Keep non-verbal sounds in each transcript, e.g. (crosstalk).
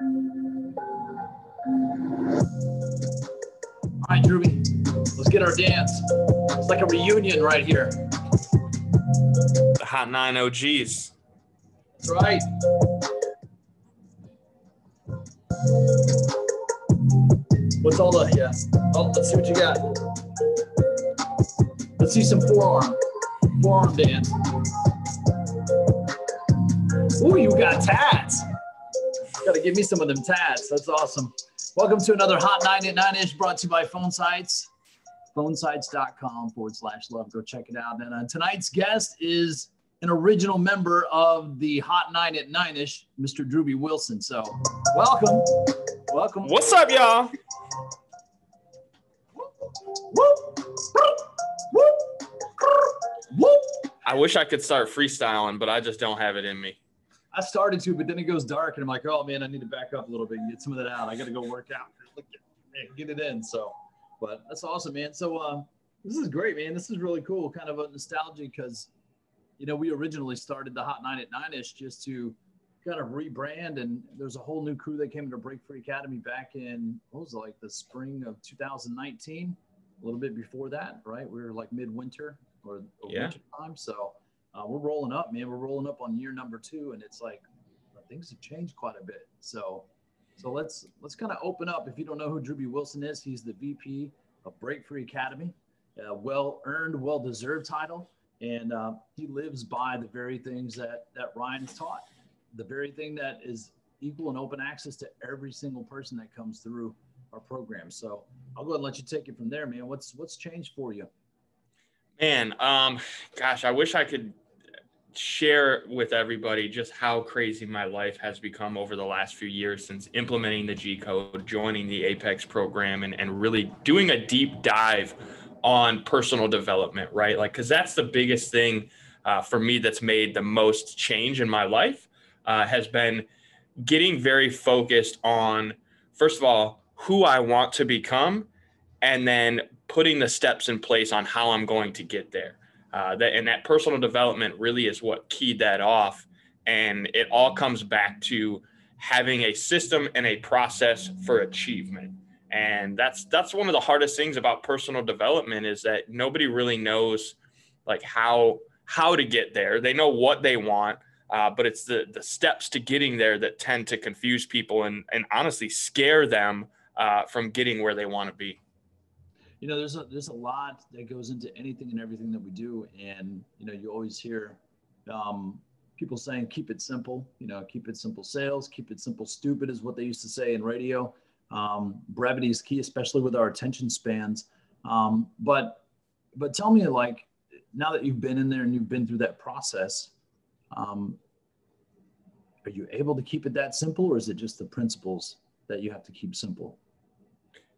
All right, Drewbie, let's get our dance. It's like a reunion right here. The Hot Nine OGs. That's right. What's all the yeah? Oh, let's see what you got. Let's see some forearm, forearm dance. Ooh, you got tats. Got to give me some of them tats. That's awesome. Welcome to another Hot 9 at 9 ish brought to you by Phone Sites. PhoneSites.com forward slash love. Go check it out. And uh, tonight's guest is an original member of the Hot 9 at 9 ish, Mr. Drewbie Wilson. So, welcome. Welcome. What's up, y'all? I wish I could start freestyling, but I just don't have it in me. I started to, but then it goes dark, and I'm like, oh man, I need to back up a little bit and get some of that out. I got to go work out, get it in. So, but that's awesome, man. So, uh, this is great, man. This is really cool. Kind of a nostalgia because, you know, we originally started the Hot Nine at Nine ish just to kind of rebrand, and there's a whole new crew that came into Break Free Academy back in what was it, like the spring of 2019, a little bit before that, right? We were like midwinter or, or Yeah. winter time, so uh, we're rolling up, man. We're rolling up on year number two, and it's like things have changed quite a bit. So, so let's let's kind of open up. If you don't know who Drewbie Wilson is, he's the VP of Break Free Academy, well earned, well deserved title, and uh, he lives by the very things that that Ryan's taught, the very thing that is equal and open access to every single person that comes through our program. So I'll go ahead and let you take it from there, man. What's what's changed for you? Man, um, gosh, I wish I could share with everybody just how crazy my life has become over the last few years since implementing the G code, joining the Apex program, and, and really doing a deep dive on personal development, right? Like, because that's the biggest thing uh, for me that's made the most change in my life uh, has been getting very focused on, first of all, who I want to become, and then putting the steps in place on how I'm going to get there. Uh, that and that personal development really is what keyed that off, and it all comes back to having a system and a process for achievement. And that's that's one of the hardest things about personal development is that nobody really knows like how how to get there. They know what they want, uh, but it's the the steps to getting there that tend to confuse people and and honestly scare them uh, from getting where they want to be. You know there's a there's a lot that goes into anything and everything that we do. And you know you always hear um, people saying keep it simple you know keep it simple sales keep it simple stupid is what they used to say in radio. Um, brevity is key especially with our attention spans. Um, but but tell me like now that you've been in there and you've been through that process um, are you able to keep it that simple or is it just the principles that you have to keep simple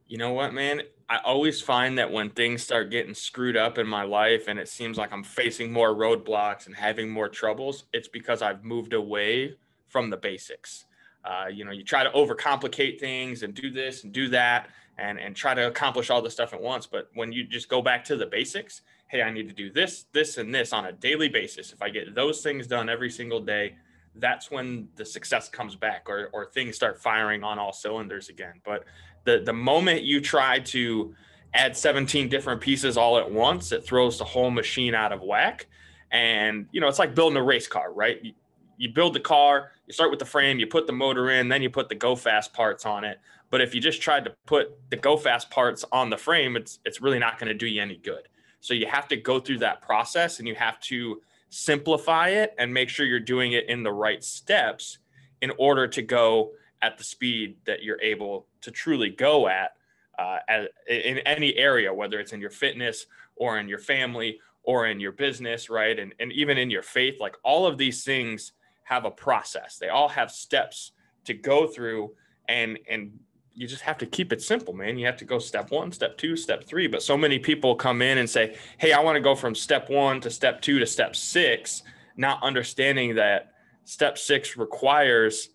You know what, man? I always find that when things start getting screwed up in my life and it seems like I'm facing more roadblocks and having more troubles, it's because I've moved away from the basics. Uh, you know, you try to overcomplicate things and do this and do that and, and try to accomplish all this stuff at once. But when you just go back to the basics, hey, I need to do this, this, and this on a daily basis. If I get those things done every single day, that's when the success comes back or, or things start firing on all cylinders again. But the the moment you try to add 17 different pieces all at once it throws the whole machine out of whack. And you know it's like building a race car right? You, you build the car you start with the frame you put the motor in then you put the go fast parts on it. But if you just tried to put the go fast parts on the frame it's it's really not going to do you any good. So you have to go through that process and you have to simplify it and make sure you're doing it in the right steps in order to go at the speed that you're able to truly go at uh, at, in any area, whether it's in your fitness or in your family or in your business, right? And, and even in your faith, like all of these things have a process. They all have steps to go through and, and you just have to keep it simple, man. You have to go step one, step two, step three. But so many people come in and say, Hey, I want to go from step one to step two to step six, not understanding that step six requires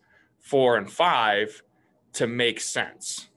four and five to make sense.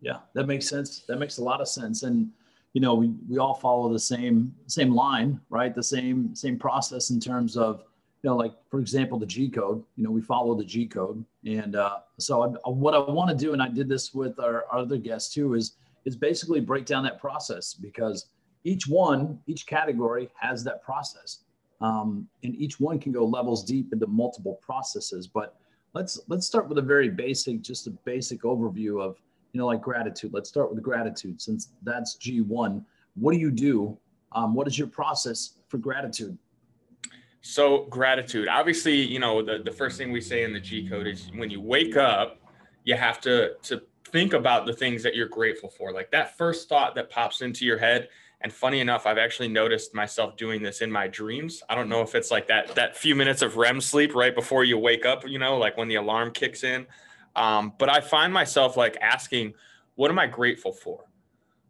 Yeah, that makes sense. That makes a lot of sense. And you know, we we all follow the same same line, right? The same same process in terms of you know, like for example, the G code, you know, we follow the G code. And uh, so I, what I want to do, and I did this with our, our other guests too, is, is basically break down that process because each one, each category has that process. Um, and each one can go levels deep into multiple processes. But let's let's start with a very basic, just a basic overview of, you know, like gratitude. Let's start with gratitude since that's G1. What do you do? Um, what is your process for gratitude? So gratitude, obviously, you know, the, the first thing we say in the G code is when you wake up, you have to to think about the things that you're grateful for. Like that first thought that pops into your head. And funny enough, I've actually noticed myself doing this in my dreams. I don't know if it's like that that few minutes of REM sleep right before you wake up, you know, like when the alarm kicks in. Um, but I find myself like asking, what am I grateful for?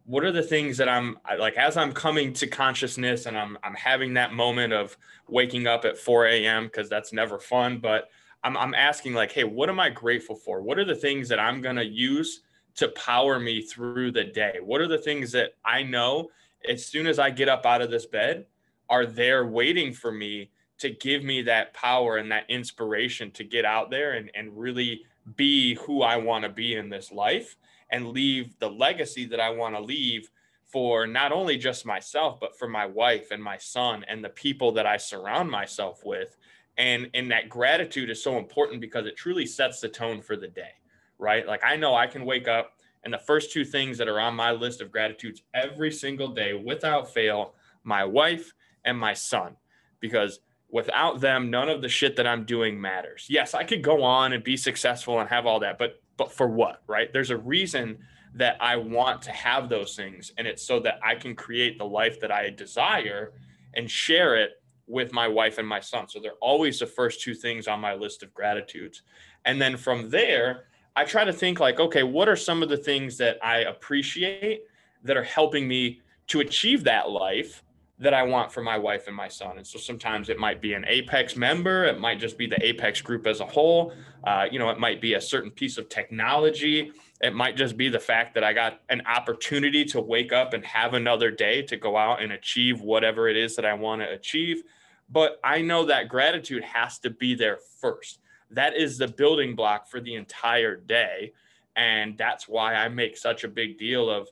what are the things that I'm like as I'm coming to consciousness and I'm I'm having that moment of waking up at 4 a.m. because that's never fun, but I'm I'm asking like, hey, what am I grateful for? What are the things that I'm gonna use to power me through the day? What are the things that I know as soon as I get up out of this bed are there waiting for me to give me that power and that inspiration to get out there and, and really be who I want to be in this life and leave the legacy that I want to leave for not only just myself, but for my wife and my son and the people that I surround myself with. And, and that gratitude is so important because it truly sets the tone for the day, right? Like I know I can wake up and the first two things that are on my list of gratitudes every single day without fail, my wife and my son, because without them, none of the shit that I'm doing matters. Yes, I could go on and be successful and have all that, but but for what, right? There's a reason that I want to have those things. And it's so that I can create the life that I desire and share it with my wife and my son. So they're always the first two things on my list of gratitudes. And then from there, I try to think like, okay, what are some of the things that I appreciate that are helping me to achieve that life that I want for my wife and my son. And so sometimes it might be an Apex member, it might just be the Apex group as a whole. Uh, you know, it might be a certain piece of technology. It might just be the fact that I got an opportunity to wake up and have another day to go out and achieve whatever it is that I want to achieve. But I know that gratitude has to be there first. That is the building block for the entire day. And that's why I make such a big deal of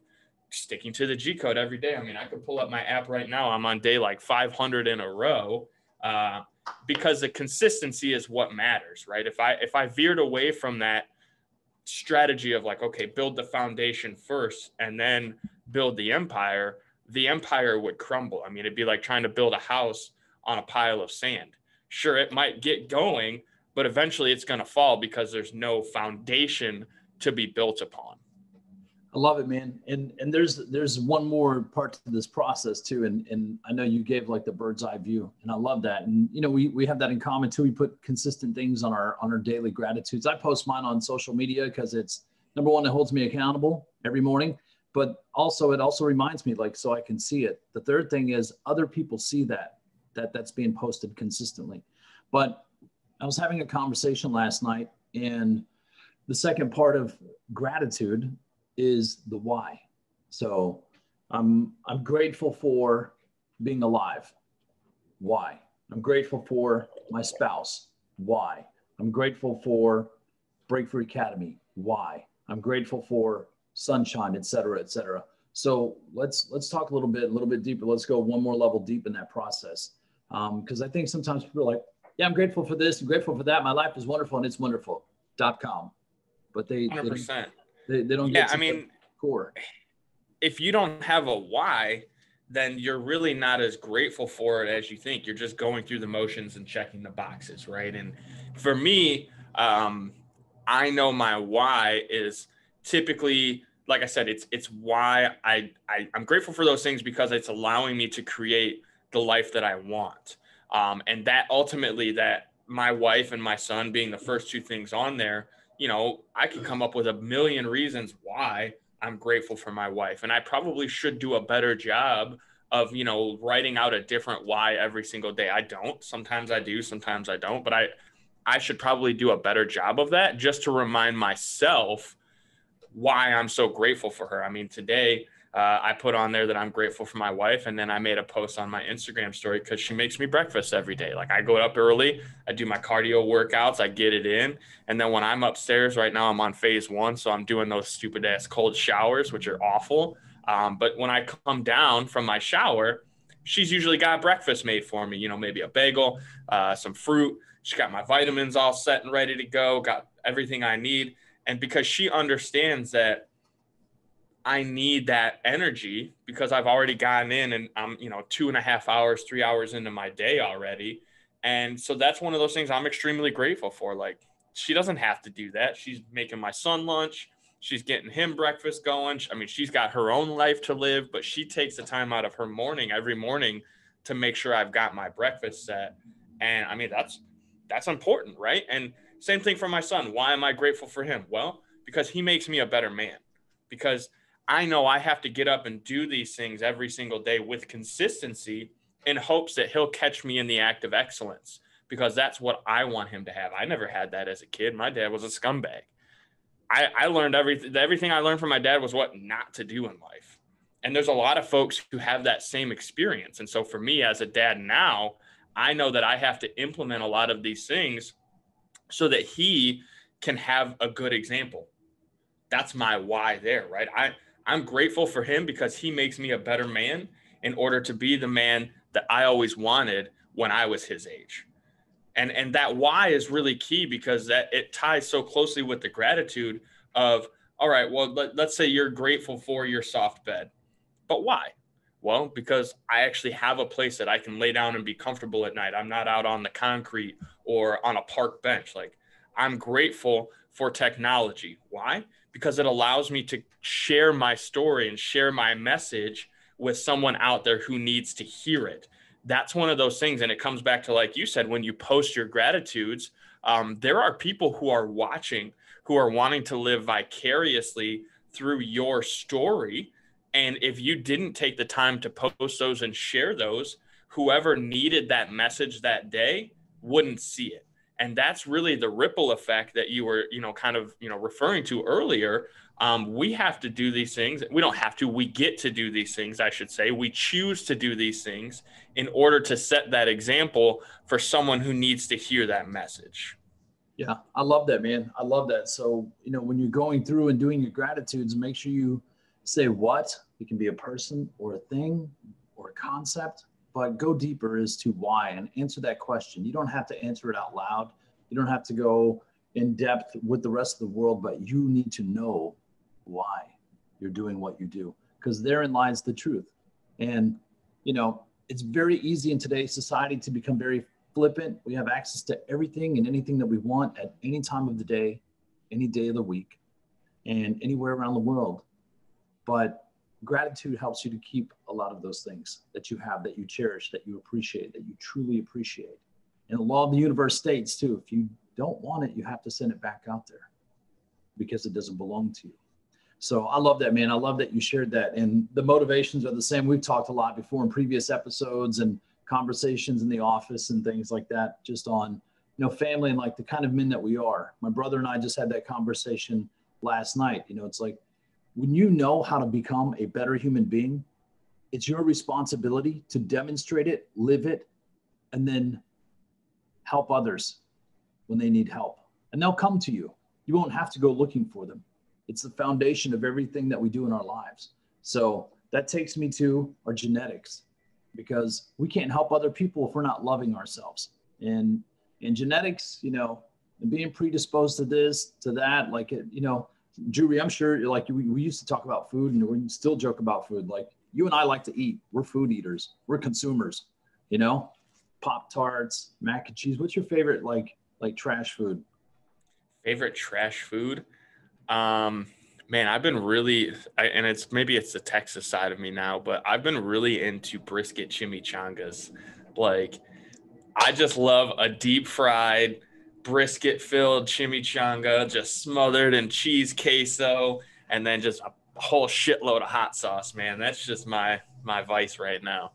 sticking to the G code every day. I mean, I could pull up my app right now. I'm on day like 500 in a row uh, because the consistency is what matters, right? If I if I veered away from that strategy of like, okay, build the foundation first and then build the empire, the empire would crumble. I mean, it'd be like trying to build a house on a pile of sand. Sure, it might get going, but eventually it's going to fall because there's no foundation to be built upon. I love it, man. And and there's there's one more part to this process too. And and I know you gave like the bird's eye view, and I love that. And you know, we we have that in common too. We put consistent things on our on our daily gratitudes. I post mine on social media because it's number one, it holds me accountable every morning. But also it also reminds me like so I can see it. The third thing is other people see that, that that's being posted consistently. But I was having a conversation last night and the second part of gratitude is the why. So I'm I'm grateful for being alive. Why? I'm grateful for my spouse. Why? I'm grateful for Break Free Academy. Why? I'm grateful for sunshine, et cetera, et cetera. So let's let's talk a little bit, a little bit deeper. Let's go one more level deep in that process. Because um, I think sometimes people are like, yeah, I'm grateful for this, I'm grateful for that. My life is wonderful and it's wonderful. Dot com. But they, 100%. they they, they don't yeah, I mean, core. If you don't have a why, then you're really not as grateful for it as you think. You're just going through the motions and checking the boxes, right? And for me, um, I know my why is typically, like I said, it's it's why I, I I'm grateful for those things because it's allowing me to create the life that I want. Um, and that ultimately, that my wife and my son being the first two things on there you know, I could come up with a million reasons why I'm grateful for my wife. And I probably should do a better job of, you know, writing out a different why every single day. I don't. Sometimes I do, sometimes I don't, but I I should probably do a better job of that just to remind myself why I'm so grateful for her. I mean, today uh, I put on there that I'm grateful for my wife. And then I made a post on my Instagram story because she makes me breakfast every day. Like I go up early, I do my cardio workouts, I get it in. And then when I'm upstairs right now, I'm on phase one. So I'm doing those stupid ass cold showers, which are awful. Um, but when I come down from my shower, she's usually got breakfast made for me, you know, maybe a bagel, uh, some fruit. She got my vitamins all set and ready to go, got everything I need. And because she understands that I need that energy because I've already gotten in and I'm, you know, two and a half hours, three hours into my day already. And so that's one of those things I'm extremely grateful for. Like, she doesn't have to do that. She's making my son lunch. She's getting him breakfast going. I mean, she's got her own life to live, but she takes the time out of her morning every morning to make sure I've got my breakfast set. And I mean, that's that's important, right? And same thing for my son. Why am I grateful for him? Well, because he makes me a better man. Because I know I have to get up and do these things every single day with consistency in hopes that he'll catch me in the act of excellence because that's what I want him to have. I never had that as a kid. My dad was a scumbag. I, I learned everything, everything I learned from my dad was what not to do in life. And there's a lot of folks who have that same experience. And so for me as a dad now, I know that I have to implement a lot of these things so that he can have a good example. That's my why there, right? I I'm grateful for him because he makes me a better man in order to be the man that I always wanted when I was his age. And and that why is really key because that it ties so closely with the gratitude of all right, well let, let's say you're grateful for your soft bed. But why? Well, because I actually have a place that I can lay down and be comfortable at night. I'm not out on the concrete or on a park bench. Like I'm grateful for technology. Why? Because it allows me to share my story and share my message with someone out there who needs to hear it. That's one of those things. And it comes back to, like you said, when you post your gratitudes, um, there are people who are watching who are wanting to live vicariously through your story. And if you didn't take the time to post those and share those, whoever needed that message that day wouldn't see it and that's really the ripple effect that you were you know kind of you know referring to earlier. Um, we have to do these things. We don't have to. We get to do these things i should say. We choose to do these things in order to set that example for someone who needs to hear that message. Yeah i love that man. I love that. So you know when you're going through and doing your gratitudes make sure you say what? It can be a person or a thing or a concept but go deeper as to why and answer that question. You don't have to answer it out loud. You don't have to go in depth with the rest of the world, but you need to know why you're doing what you do because therein lies the truth. And, you know, it's very easy in today's society to become very flippant. We have access to everything and anything that we want at any time of the day, any day of the week, and anywhere around the world. But gratitude helps you to keep a lot of those things that you have that you cherish that you appreciate that you truly appreciate. And the law of the universe states too if you don't want it you have to send it back out there because it doesn't belong to you. So i love that man. I love that you shared that. And the motivations are the same. We've talked a lot before in previous episodes and conversations in the office and things like that just on you know family and like the kind of men that we are. My brother and i just had that conversation last night. You know it's like when you know how to become a better human being, it's your responsibility to demonstrate it, live it, and then help others when they need help. And they'll come to you. You won't have to go looking for them. It's the foundation of everything that we do in our lives. So that takes me to our genetics because we can't help other people if we're not loving ourselves. And in genetics, you know, and being predisposed to this, to that, like it, you know, Julie, I'm sure like we, we used to talk about food and we still joke about food. Like you and I like to eat. We're food eaters. We're consumers, you know, Pop Tarts, mac and cheese. What's your favorite like like trash food? Favorite trash food? Um, man, I've been really, I, and it's maybe it's the Texas side of me now, but I've been really into brisket chimichangas. Like, I just love a deep fried brisket filled chimichanga, just smothered in cheese queso, and then just a whole shitload of hot sauce, man. That's just my my vice right now.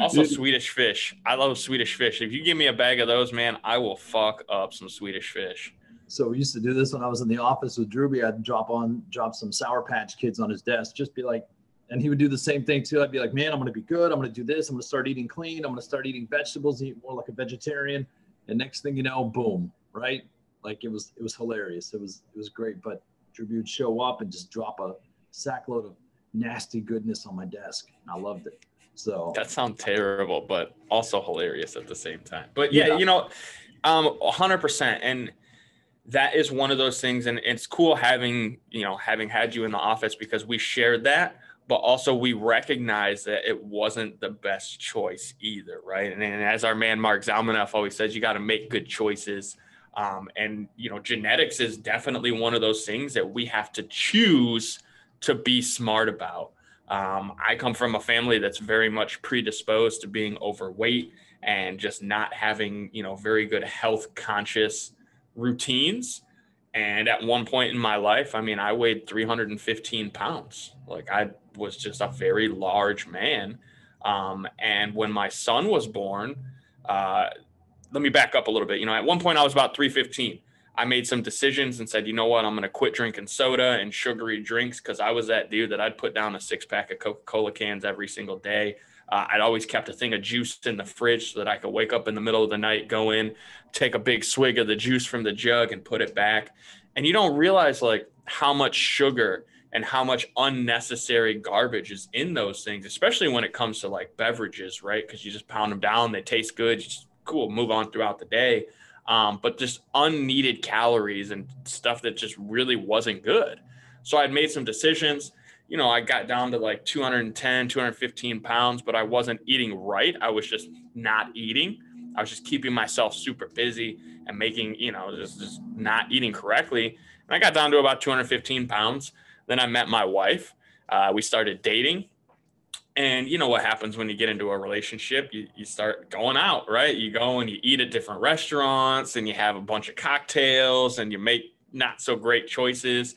Also, Swedish fish. I love Swedish fish. If you give me a bag of those, man, I will fuck up some Swedish fish. So we used to do this when I was in the office with Drewbie. I'd drop on, drop some Sour Patch Kids on his desk. Just be like, and he would do the same thing too. I'd be like, man, I'm going to be good. I'm going to do this. I'm going to start eating clean. I'm going to start eating vegetables, eat more like a vegetarian. And next thing you know, boom, right? Like it was, it was hilarious. It was, it was great. But Drew would show up and just drop a sackload of nasty goodness on my desk. I loved it. So that sounds terrible, but also hilarious at the same time. But yeah, yeah. you know, um, hundred percent. And that is one of those things. And it's cool having, you know, having had you in the office because we shared that but also we recognize that it wasn't the best choice either, right? And, and as our man Mark Zalmanoff always says, you got to make good choices. Um, and you know, genetics is definitely one of those things that we have to choose to be smart about. Um, I come from a family that's very much predisposed to being overweight and just not having, you know, very good health conscious routines. And at one point in my life, I mean, I weighed 315 pounds. Like I was just a very large man. Um, and when my son was born, uh, let me back up a little bit. You know, at one point I was about 315. I made some decisions and said, you know what, I'm going to quit drinking soda and sugary drinks because I was that dude that I'd put down a six pack of Coca Cola cans every single day. Uh, I'd always kept a thing of juice in the fridge so that I could wake up in the middle of the night, go in, take a big swig of the juice from the jug and put it back. And you don't realize like how much sugar and how much unnecessary garbage is in those things, especially when it comes to like beverages, right? Because you just pound them down, they taste good, just cool, move on throughout the day. Um, but just unneeded calories and stuff that just really wasn't good. So I'd made some decisions. You know, I got down to like 210, 215 pounds, but I wasn't eating right. I was just not eating. I was just keeping myself super busy and making, you know, just, just not eating correctly. And I got down to about 215 pounds. Then I met my wife. Uh, we started dating. And you know what happens when you get into a relationship? You, you start going out, right? You go and you eat at different restaurants and you have a bunch of cocktails and you make not so great choices.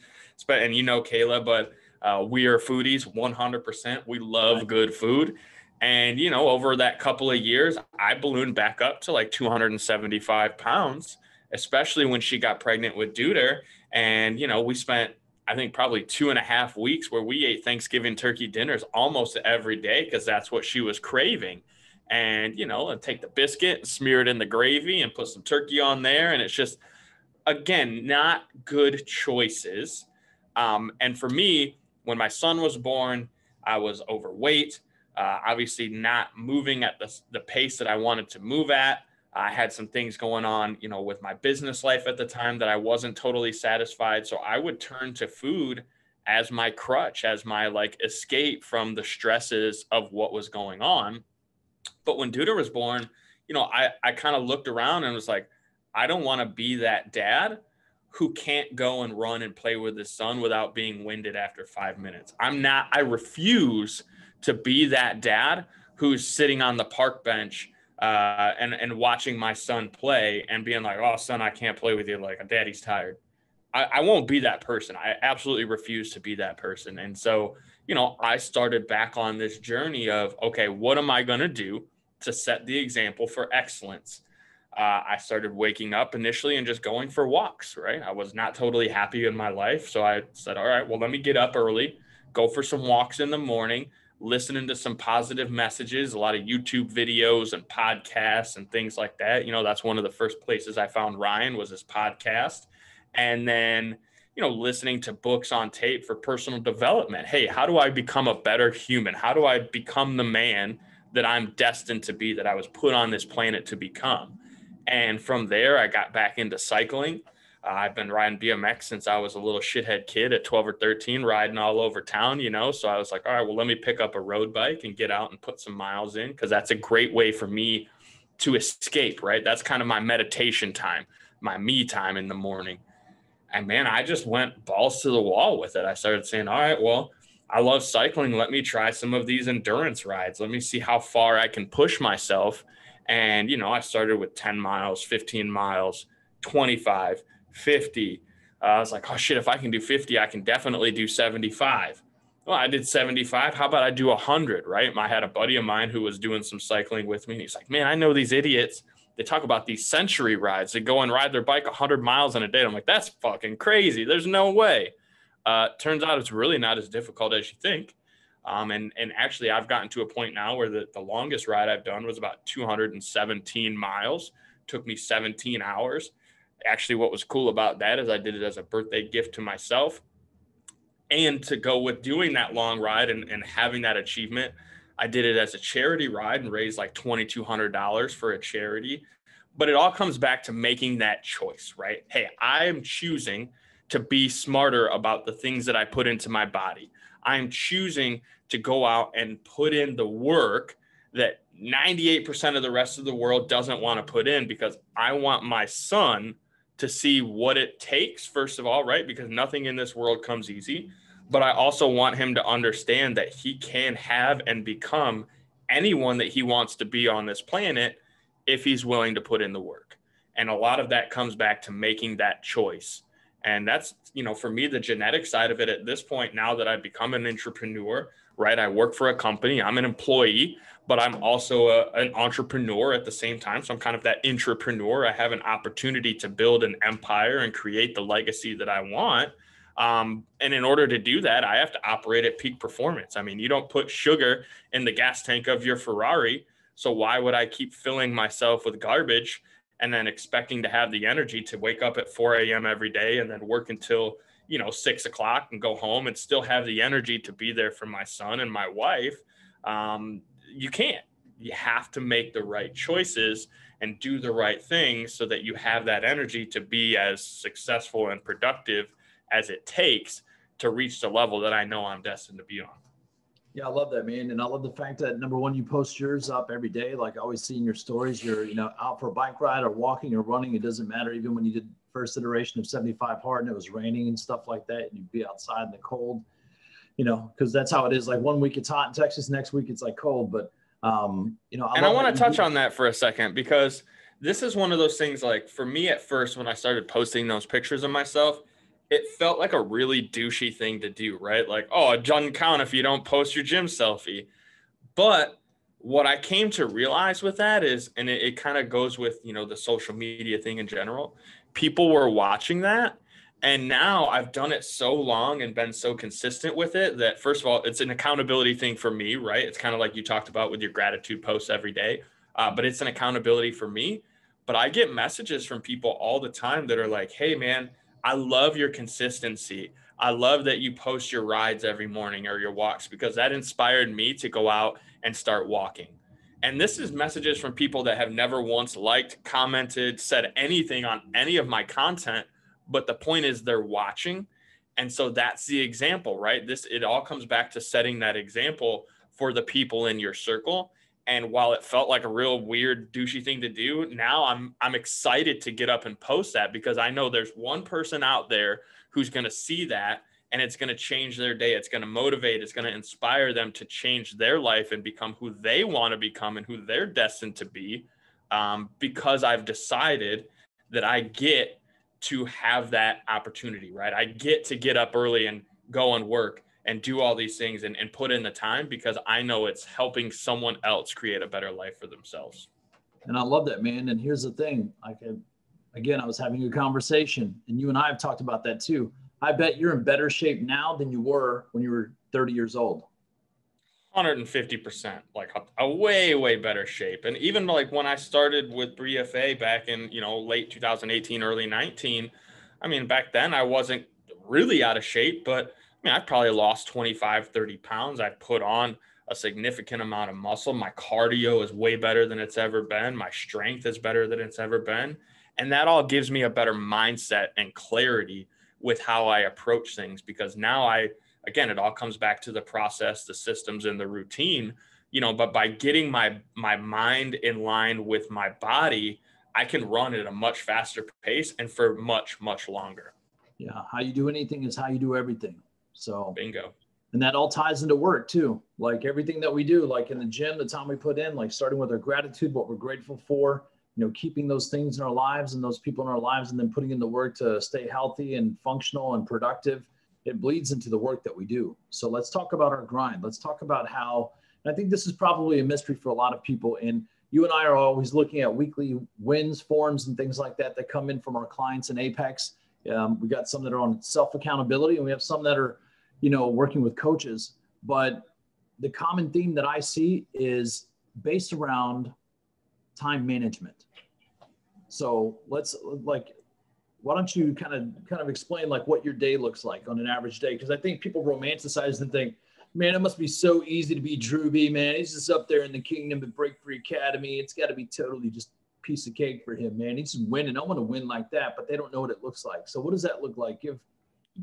And you know, Kayla, but uh, we are foodies 100%. We love good food. And, you know, over that couple of years, I ballooned back up to like 275 pounds, especially when she got pregnant with Duder. And, you know, we spent I think probably two and a half weeks where we ate Thanksgiving turkey dinners almost every day because that's what she was craving. And, you know, and take the biscuit and smear it in the gravy and put some turkey on there. And it's just, again, not good choices. Um, and for me, when my son was born, I was overweight, uh, obviously not moving at the, the pace that I wanted to move at. I had some things going on, you know, with my business life at the time that I wasn't totally satisfied. So I would turn to food as my crutch, as my like escape from the stresses of what was going on. But when Duder was born, you know, I, I kind of looked around and was like, I don't want to be that dad who can't go and run and play with his son without being winded after five minutes. I'm not, I refuse to be that dad who's sitting on the park bench uh, and and watching my son play and being like, "Oh, son, I can't play with you. Like, daddy's tired." I, I won't be that person. I absolutely refuse to be that person. And so, you know, I started back on this journey of, okay, what am I going to do to set the example for excellence? Uh, I started waking up initially and just going for walks, right? I was not totally happy in my life. So I said, all right, well, let me get up early, go for some walks in the morning, listening to some positive messages, a lot of YouTube videos and podcasts and things like that. You know, that's one of the first places I found Ryan was his podcast. And then, you know, listening to books on tape for personal development. Hey, how do I become a better human? How do I become the man that I'm destined to be, that I was put on this planet to become? And from there, I got back into cycling. Uh, I've been riding BMX since I was a little shithead kid at 12 or 13, riding all over town, you know. So I was like, all right, well, let me pick up a road bike and get out and put some miles in because that's a great way for me to escape, right? That's kind of my meditation time, my me time in the morning. And man, I just went balls to the wall with it. I started saying, all right, well, I love cycling. Let me try some of these endurance rides. Let me see how far I can push myself. And, you know, I started with 10 miles, 15 miles, 25 50. Uh, I was like, oh shit, if I can do 50, I can definitely do 75. Well, I did 75. How about I do 100, right? I had a buddy of mine who was doing some cycling with me. And he's like, man, I know these idiots. They talk about these century rides. They go and ride their bike 100 miles in a day. I'm like, that's fucking crazy. There's no way. Uh, turns out it's really not as difficult as you think. Um, and and actually, I've gotten to a point now where the, the longest ride I've done was about 217 miles. Took me 17 hours. Actually, what was cool about that is I did it as a birthday gift to myself. And to go with doing that long ride and, and having that achievement, I did it as a charity ride and raised like $2,200 for a charity. But it all comes back to making that choice, right? Hey, I am choosing to be smarter about the things that I put into my body. I'm choosing to go out and put in the work that 98% of the rest of the world doesn't want to put in because I want my son to see what it takes, first of all, right? Because nothing in this world comes easy. But I also want him to understand that he can have and become anyone that he wants to be on this planet if he's willing to put in the work. And a lot of that comes back to making that choice and that's, you know, for me, the genetic side of it at this point, now that I've become an entrepreneur, right? I work for a company, I'm an employee, but I'm also a, an entrepreneur at the same time. So I'm kind of that entrepreneur. I have an opportunity to build an empire and create the legacy that I want. Um, and in order to do that, I have to operate at peak performance. I mean, you don't put sugar in the gas tank of your Ferrari. So why would I keep filling myself with garbage and then expecting to have the energy to wake up at 4 a.m. every day and then work until you know six o'clock and go home and still have the energy to be there for my son and my wife um, you can't you have to make the right choices and do the right things so that you have that energy to be as successful and productive as it takes to reach the level that i know i'm destined to be on yeah, I love that, man. And I love the fact that number one, you post yours up every day. Like always see in your stories, you're, you know, out for a bike ride or walking or running. It doesn't matter. Even when you did first iteration of 75 hard and it was raining and stuff like that, and you'd be outside in the cold, you know, because that's how it is. Like one week it's hot in Texas, next week it's like cold. But, um, you know, I and I want to touch do- on that for a second because this is one of those things like for me at first, when I started posting those pictures of myself, it felt like a really douchey thing to do, right? Like, oh, it doesn't count if you don't post your gym selfie. But what I came to realize with that is, and it, it kind of goes with, you know, the social media thing in general, people were watching that. And now I've done it so long and been so consistent with it that, first of all, it's an accountability thing for me, right? It's kind of like you talked about with your gratitude posts every day, uh, but it's an accountability for me. But I get messages from people all the time that are like, hey, man, I love your consistency. I love that you post your rides every morning or your walks because that inspired me to go out and start walking. And this is messages from people that have never once liked, commented, said anything on any of my content. But the point is, they're watching. And so that's the example, right? This, it all comes back to setting that example for the people in your circle. And while it felt like a real weird douchey thing to do, now I'm I'm excited to get up and post that because I know there's one person out there who's going to see that and it's going to change their day. It's going to motivate, it's going to inspire them to change their life and become who they want to become and who they're destined to be. Um, because I've decided that I get to have that opportunity, right? I get to get up early and go and work and do all these things and, and put in the time because I know it's helping someone else create a better life for themselves. And I love that, man. And here's the thing like, again, I was having a conversation, and you and I have talked about that too. I bet you're in better shape now than you were when you were 30 years old. 150% like a, a, way way better shape and even like when i started with BRIA back in you know late 2018 early 19 i mean back then i wasn't really out of shape but I mean, I probably lost 25, 30 pounds. I put on a significant amount of muscle. My cardio is way better than it's ever been. My strength is better than it's ever been. And that all gives me a better mindset and clarity with how I approach things because now I, again, it all comes back to the process, the systems, and the routine. You know, but by getting my my mind in line with my body, I can run at a much faster pace and for much much longer. Yeah, how you do anything is how you do everything. So bingo. And that all ties into work too. Like everything that we do, like in the gym, the time we put in, like starting with our gratitude, what we're grateful for, you know, keeping those things in our lives and those people in our lives, and then putting in the work to stay healthy and functional and productive. It bleeds into the work that we do. So let's talk about our grind. Let's talk about how, I think this is probably a mystery for a lot of people. And you and I are always looking at weekly wins, forms, and things like that that come in from our clients in Apex. Um, we got some that are on self accountability, and we have some that are you know, working with coaches. But the common theme that I see is based around time management. So let's like, why don't you kind of kind of explain like what your day looks like on an average day? Because I think people romanticize and think, man, it must be so easy to be Drewbie. Man, he's just up there in the kingdom at Break Free Academy. It's got to be totally just piece of cake for him, man. He's winning. I want to win like that, but they don't know what it looks like. So what does that look like? Give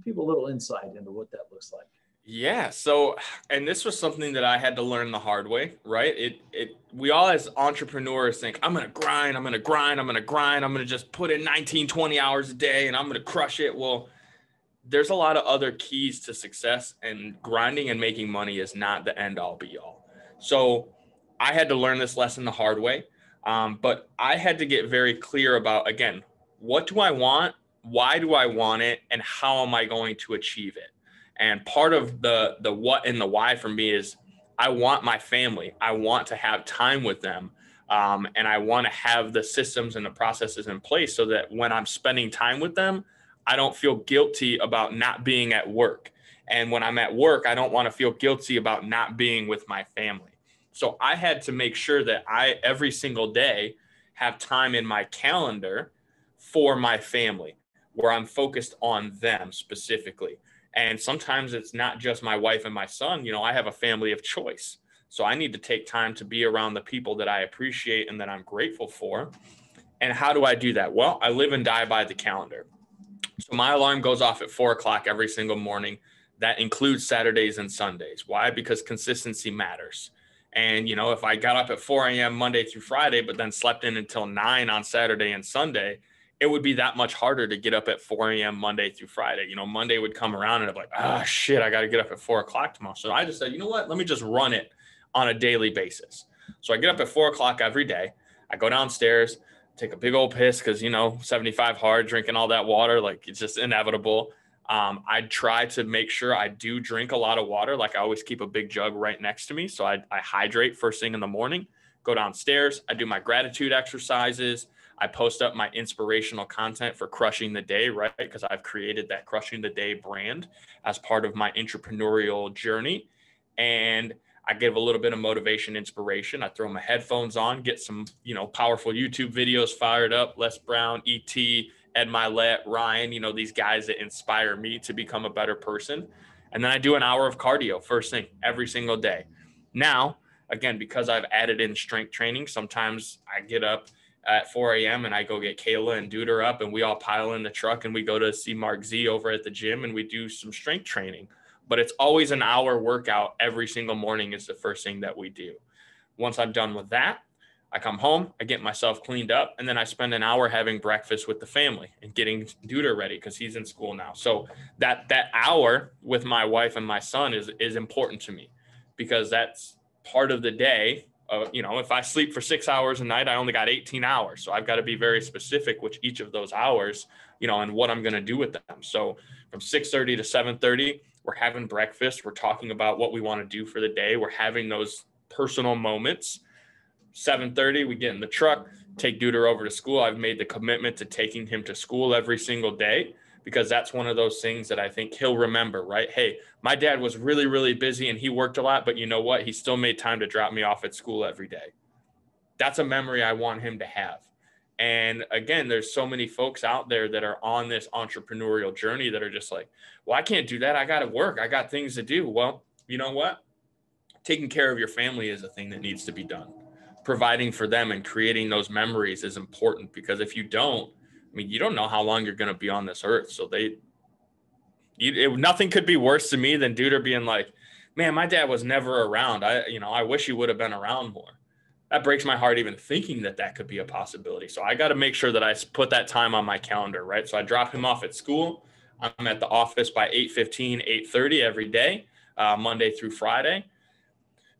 people a little insight into what that looks like. Yeah. So, and this was something that I had to learn the hard way, right? It, it, we all as entrepreneurs think, I'm going to grind, I'm going to grind, I'm going to grind, I'm going to just put in 19, 20 hours a day and I'm going to crush it. Well, there's a lot of other keys to success, and grinding and making money is not the end all be all. So, I had to learn this lesson the hard way. Um, but I had to get very clear about, again, what do I want? Why do I want it? And how am I going to achieve it? And part of the the what and the why for me is I want my family. I want to have time with them. Um, and I want to have the systems and the processes in place so that when I'm spending time with them, I don't feel guilty about not being at work. And when I'm at work, I don't want to feel guilty about not being with my family. So I had to make sure that I every single day have time in my calendar for my family where I'm focused on them specifically. And sometimes it's not just my wife and my son. You know, I have a family of choice. So I need to take time to be around the people that I appreciate and that I'm grateful for. And how do I do that? Well, I live and die by the calendar. So my alarm goes off at four o'clock every single morning. That includes Saturdays and Sundays. Why? Because consistency matters. And, you know, if I got up at 4 a.m. Monday through Friday, but then slept in until nine on Saturday and Sunday, it would be that much harder to get up at 4 a.m. Monday through Friday. You know, Monday would come around and I'm like, ah, oh, shit, I got to get up at four o'clock tomorrow. So I just said, you know what? Let me just run it on a daily basis. So I get up at four o'clock every day. I go downstairs, take a big old piss because, you know, 75 hard, drinking all that water, like it's just inevitable. Um, I try to make sure I do drink a lot of water. Like I always keep a big jug right next to me. So I, I hydrate first thing in the morning, go downstairs. I do my gratitude exercises. I post up my inspirational content for crushing the day, right? Because I've created that crushing the day brand as part of my entrepreneurial journey. And I give a little bit of motivation, inspiration. I throw my headphones on, get some, you know, powerful YouTube videos fired up. Les Brown, ET, Ed Mylett, Ryan, you know, these guys that inspire me to become a better person. And then I do an hour of cardio first thing every single day. Now, again, because I've added in strength training, sometimes I get up at 4 a.m. and I go get Kayla and Duder up and we all pile in the truck and we go to see Mark Z over at the gym and we do some strength training. But it's always an hour workout every single morning is the first thing that we do. Once I'm done with that, I come home, I get myself cleaned up, and then I spend an hour having breakfast with the family and getting Duder ready because he's in school now. So that that hour with my wife and my son is is important to me because that's part of the day uh, you know, if I sleep for six hours a night, I only got 18 hours. So I've got to be very specific with each of those hours, you know, and what I'm going to do with them. So from 6:30 to 7:30, we're having breakfast. We're talking about what we want to do for the day. We're having those personal moments. 7:30, we get in the truck, take Duder over to school. I've made the commitment to taking him to school every single day because that's one of those things that I think he'll remember, right? Hey, my dad was really, really busy and he worked a lot, but you know what? He still made time to drop me off at school every day. That's a memory I want him to have. And again, there's so many folks out there that are on this entrepreneurial journey that are just like, well, I can't do that. I got to work. I got things to do. Well, you know what? Taking care of your family is a thing that needs to be done. Providing for them and creating those memories is important because if you don't, I mean, you don't know how long you're going to be on this earth. So they, you, it, nothing could be worse to me than Duder being like, man, my dad was never around. I, you know, I wish he would have been around more. That breaks my heart even thinking that that could be a possibility. So I got to make sure that I put that time on my calendar, right? So I drop him off at school. I'm at the office by 8:15, 8:30 every day, uh, Monday through Friday.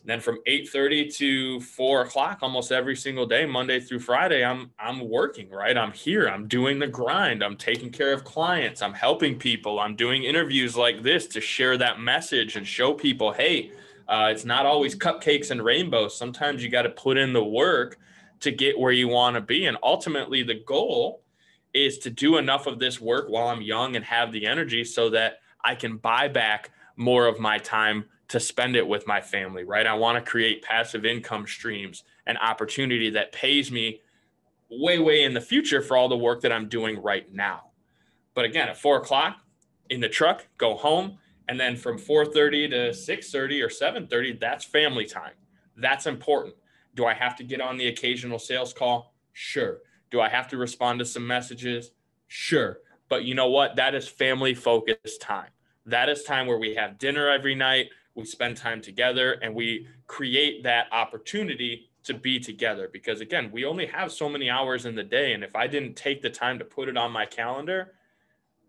And then from 8:30 to 4 o'clock almost every single day, Monday through Friday, I'm I'm working, right? I'm here. I'm doing the grind. I'm taking care of clients. I'm helping people. I'm doing interviews like this to share that message and show people, hey, uh, it's not always cupcakes and rainbows. Sometimes you got to put in the work to get where you want to be. And ultimately, the goal is to do enough of this work while I'm young and have the energy so that I can buy back more of my time to spend it with my family, right? I want to create passive income streams and opportunity that pays me way, way in the future for all the work that I'm doing right now. But again, at four o'clock in the truck, go home. And then from 4:30 to 6:30 or 7:30, that's family time. That's important. Do I have to get on the occasional sales call? Sure. Do I have to respond to some messages? Sure. But you know what? That is family focused time. That is time where we have dinner every night, we spend time together, and we create that opportunity to be together. Because again, we only have so many hours in the day. And if I didn't take the time to put it on my calendar,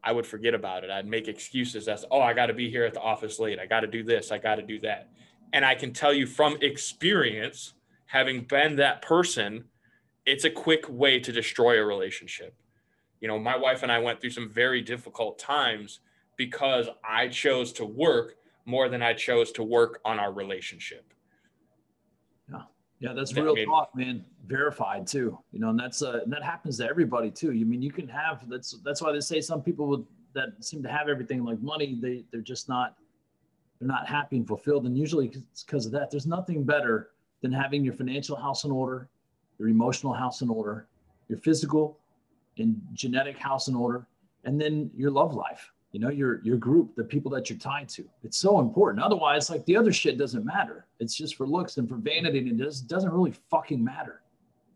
I would forget about it. I'd make excuses as, oh, I got to be here at the office late. I got to do this. I got to do that. And I can tell you from experience, having been that person, it's a quick way to destroy a relationship. You know, my wife and I went through some very difficult times because I chose to work more than I chose to work on our relationship. Yeah. Yeah, that's real mean, talk, man. Verified too. You know, and that's uh and that happens to everybody too. You I mean you can have that's that's why they say some people would that seem to have everything like money, they they're just not they're not happy and fulfilled. And usually it's because of that. There's nothing better than having your financial house in order, your emotional house in order, your physical and genetic house in order, and then your love life. You know, your your group, the people that you're tied to. It's so important. Otherwise, like the other shit doesn't matter. It's just for looks and for vanity, and it just doesn't really fucking matter.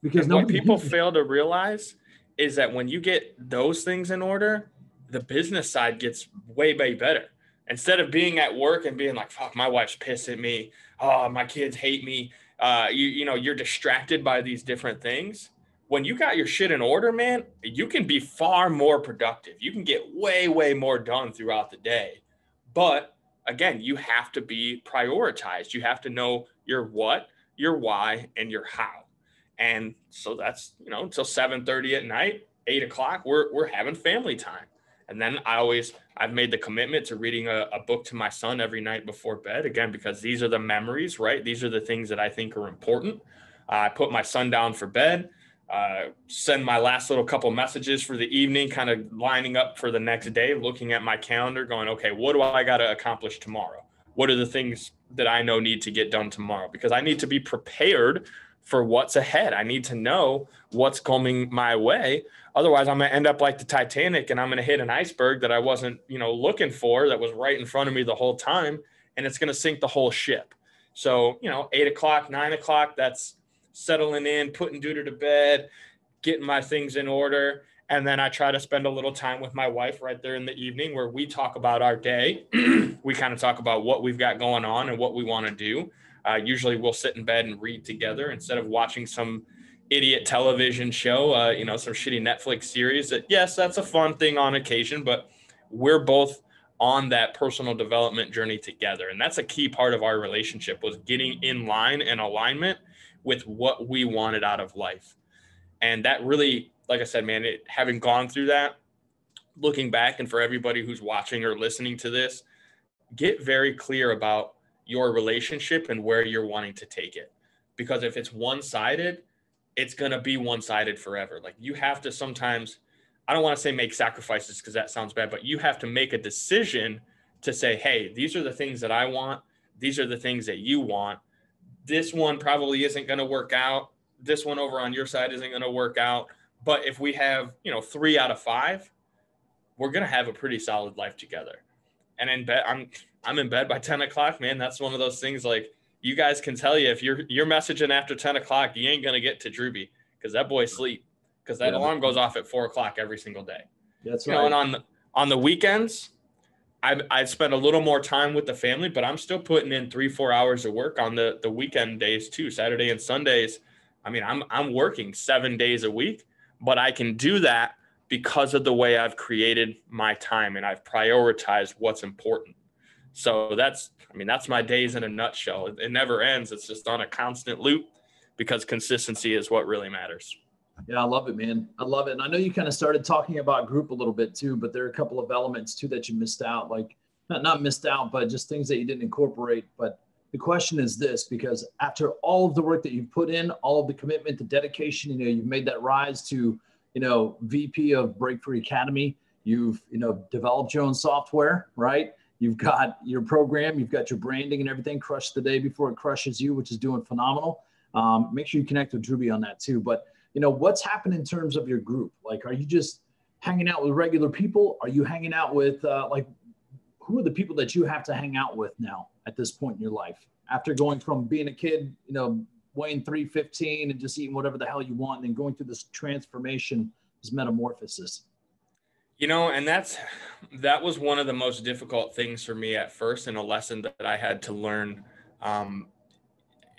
Because what people fail to realize is that when you get those things in order, the business side gets way, way better instead of being at work and being like, fuck, my wife's pissed at me. Oh, my kids hate me. Uh, you, you know, you're distracted by these different things. When you got your shit in order, man, you can be far more productive. You can get way, way more done throughout the day. But again, you have to be prioritized. You have to know your what, your why, and your how. And so that's, you know, until 7:30 at night, eight o'clock, we're, we're having family time. And then I always, I've made the commitment to reading a, a, book to my son every night before bed, again, because these are the memories, right? These are the things that I think are important. Uh, I put my son down for bed, uh, send my last little couple messages for the evening, kind of lining up for the next day, looking at my calendar, going, okay, what do I got to accomplish tomorrow? What are the things that I know need to get done tomorrow? Because I need to be prepared for what's ahead. I need to know what's coming my way. Otherwise, I'm going to end up like the Titanic and I'm going to hit an iceberg that I wasn't, you know, looking for that was right in front of me the whole time. And it's going to sink the whole ship. So, you know, eight o'clock, nine o'clock, that's settling in, putting Duder to bed, getting my things in order. And then I try to spend a little time with my wife right there in the evening where we talk about our day. (clears throat) we kind of talk about what we've got going on and what we want to do. Uh, usually we'll sit in bed and read together instead of watching some idiot television show, uh, you know, some shitty Netflix series that, yes, that's a fun thing on occasion, but we're both on that personal development journey together. And that's a key part of our relationship was getting in line and alignment with what we wanted out of life. And that really, like I said, man, it, having gone through that, looking back and for everybody who's watching or listening to this, get very clear about your relationship and where you're wanting to take it. Because if it's one sided, it's going to be one sided forever. Like you have to sometimes, I don't want to say make sacrifices because that sounds bad, but you have to make a decision to say, hey, these are the things that I want. These are the things that you want. This one probably isn't going to work out. This one over on your side isn't going to work out. But if we have, you know, three out of five, we're going to have a pretty solid life together. And in bed, I'm I'm in bed by 10 o'clock, man. That's one of those things like you guys can tell you if you're you're messaging after 10 o'clock, you ain't gonna get to Drewbie because that boy sleep because that yeah. alarm goes off at four o'clock every single day. That's you right. Know, and on the on the weekends, I I spend a little more time with the family, but I'm still putting in three four hours of work on the the weekend days too, Saturday and Sundays. I mean, I'm I'm working seven days a week, but I can do that because of the way I've created my time and I've prioritized what's important. So that's, I mean, that's my days in a nutshell. It, it never ends. It's just on a constant loop because consistency is what really matters. Yeah, I love it, man. I love it. And I know you kind of started talking about group a little bit too, but there are a couple of elements too that you missed out, like not, not missed out, but just things that you didn't incorporate. But the question is this, because after all of the work that you've put in, all of the commitment, the dedication, you know, you've made that rise to, you know, VP of Break Free Academy. You've, you know, developed your own software, right? You've got your program, you've got your branding and everything. Crush the day before it crushes you, which is doing phenomenal. Um, make sure you connect with Drewbie on that too. But you know, what's happened in terms of your group? Like, are you just hanging out with regular people? Are you hanging out with uh, like who are the people that you have to hang out with now at this point in your life? After going from being a kid, you know, weighing 315 and just eating whatever the hell you want, and then going through this transformation, this metamorphosis. You know, and that's that was one of the most difficult things for me at first, and a lesson that I had to learn. Um,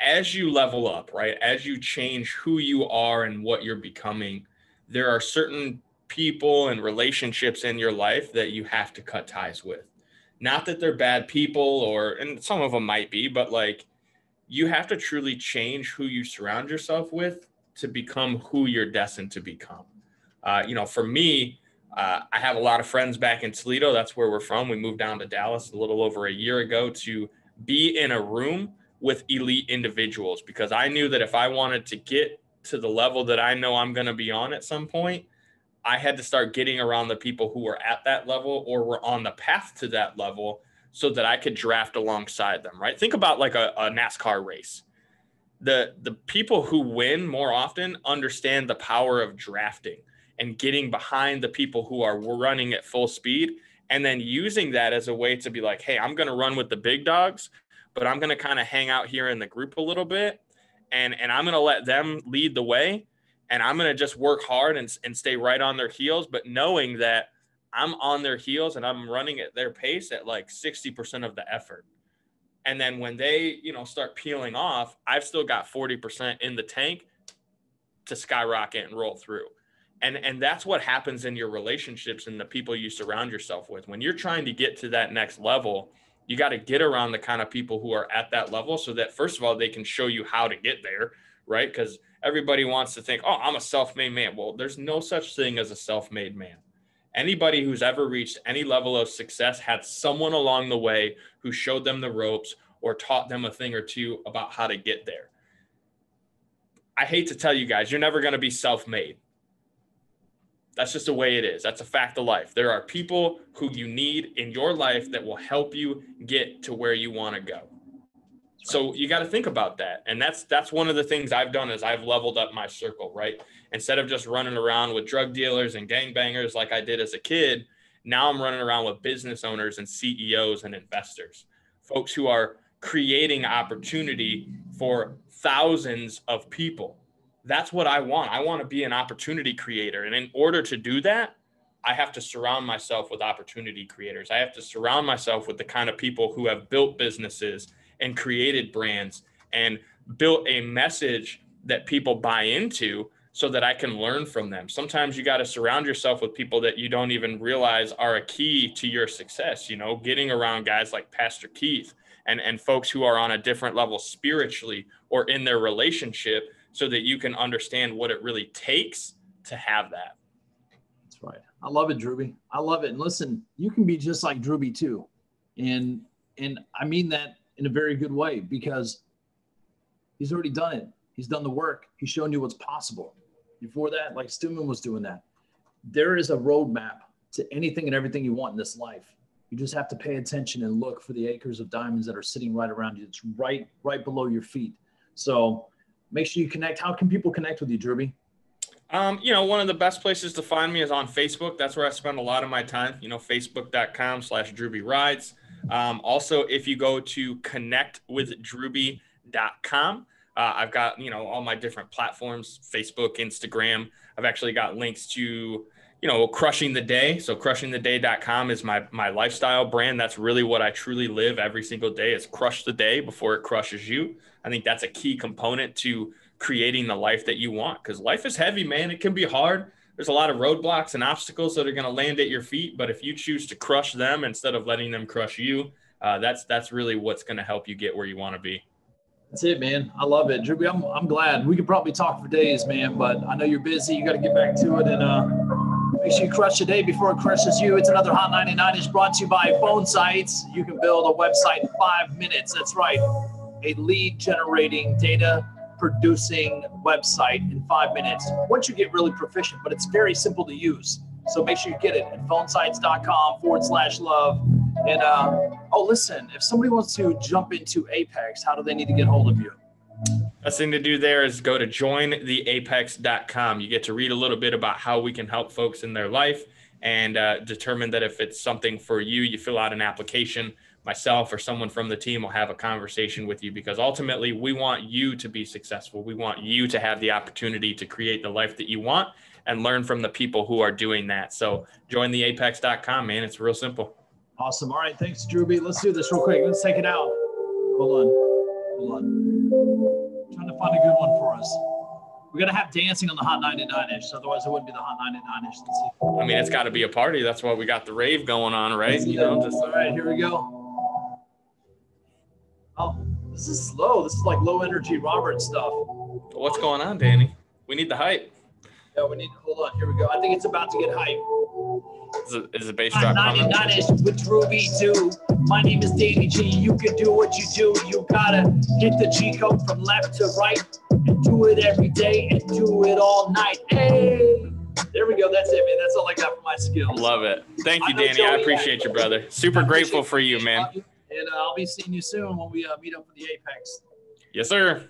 as you level up, right? As you change who you are and what you're becoming, there are certain people and relationships in your life that you have to cut ties with. Not that they're bad people, or and some of them might be, but like you have to truly change who you surround yourself with to become who you're destined to become. Uh, you know, for me, uh, I have a lot of friends back in Toledo. That's where we're from. We moved down to Dallas a little over a year ago to be in a room with elite individuals because I knew that if I wanted to get to the level that I know I'm going to be on at some point, I had to start getting around the people who were at that level or were on the path to that level so that I could draft alongside them, right? Think about like a, a NASCAR race. The the people who win more often understand the power of drafting and getting behind the people who are running at full speed and then using that as a way to be like, hey, I'm going to run with the big dogs, but I'm going to kind of hang out here in the group a little bit and and I'm going to let them lead the way and I'm going to just work hard and, and stay right on their heels, but knowing that I'm on their heels and I'm running at their pace at like 60% of the effort. And then when they, you know, start peeling off, I've still got 40% in the tank to skyrocket and roll through. And and that's what happens in your relationships and the people you surround yourself with. When you're trying to get to that next level, you got to get around the kind of people who are at that level so that first of all they can show you how to get there, right? Cuz everybody wants to think, "Oh, I'm a self-made man." Well, there's no such thing as a self-made man anybody who's ever reached any level of success had someone along the way who showed them the ropes or taught them a thing or two about how to get there. I hate to tell you guys, you're never going to be self made. That's just the way it is. That's a fact of life. There are people who you need in your life that will help you get to where you want to go. So you got to think about that. And that's that's one of the things I've done is I've leveled up my circle, right? Instead of just running around with drug dealers and gangbangers like I did as a kid, now I'm running around with business owners and CEOs and investors, folks who are creating opportunity for thousands of people. That's what I want. I want to be an opportunity creator. And in order to do that, I have to surround myself with opportunity creators. I have to surround myself with the kind of people who have built businesses and created brands and built a message that people buy into so that I can learn from them. Sometimes you got to surround yourself with people that you don't even realize are a key to your success. You know, getting around guys like Pastor Keith and, and folks who are on a different level spiritually or in their relationship so that you can understand what it really takes to have that. That's right. I love it, Drewbie. I love it. And listen, you can be just like Drewbie too. And and I mean that in a very good way because he's already done it. He's done the work. He's shown you what's possible. Before that, like Stewman was doing that. There is a roadmap to anything and everything you want in this life. You just have to pay attention and look for the acres of diamonds that are sitting right around you. It's right, right below your feet. So make sure you connect. How can people connect with you, Drewbie? Um, you know, one of the best places to find me is on Facebook. That's where I spend a lot of my time. You know, facebook.com slash Drewbie Rides. Um, also, if you go to connectwithdrewby.com, uh, I've got, you know, all my different platforms, Facebook, Instagram. I've actually got links to, you know, crushing the day. So crushingtheday.com is my, my lifestyle brand. That's really what I truly live every single day is crush the day before it crushes you. I think that's a key component to creating the life that you want because life is heavy, man. It can be hard. There's a lot of roadblocks and obstacles that are going to land at your feet. But if you choose to crush them instead of letting them crush you, uh, that's that's really what's going to help you get where you want to be. That's it, man. I love it. Drew, I'm, I'm glad. We could probably talk for days, man, but I know you're busy. You got to get back to it. And uh, make sure you crush the day before it crushes you. It's another Hot 99 is brought to you by Phone Sites. You can build a website in five minutes. That's right. A lead generating, data producing website in five minutes once you get really proficient, but it's very simple to use. So make sure you get it at phonesites.com forward slash love And uh, oh, listen, if somebody wants to jump into Apex, how do they need to get hold of you? Best thing to do there is go to jointheapex.com. You get to read a little bit about how we can help folks in their life and uh, determine that if it's something for you, you fill out an application. Myself or someone from the team will have a conversation with you because ultimately we want you to be successful. We want you to have the opportunity to create the life that you want and learn from the people who are doing that. So join the apex.com, man. It's real simple. Awesome. All right. Thanks, Drewbie. Let's do this real quick. Let's take it out. Hold on. Hold on. I'm trying to find a good one for us. We're gonna have dancing on the Hot 99 ish. Otherwise, it wouldn't be the Hot 99 ish. I mean, it's got to be a party. That's why we got the rave going on, right? You know, just all right. Here we go. Oh, this is slow. This is like low energy Robert stuff. What's going on, Danny? We need the hype. Yeah, we need. Hold on. Here we go. I think it's about to get hype. Is the, is the bass drop coming? 99 ish with Ruby too. My name is Danny G. You can do what you do. You gotta hit the G code from left to right and do it every day and do it all night. Hey, there we go. That's it, man. That's all I got for my skills. Love it. Thank you, Danny. I appreciate you, brother. Super grateful for you, it. man. And uh, I'll be seeing you soon when we uh, meet up for the Apex. Yes, sir.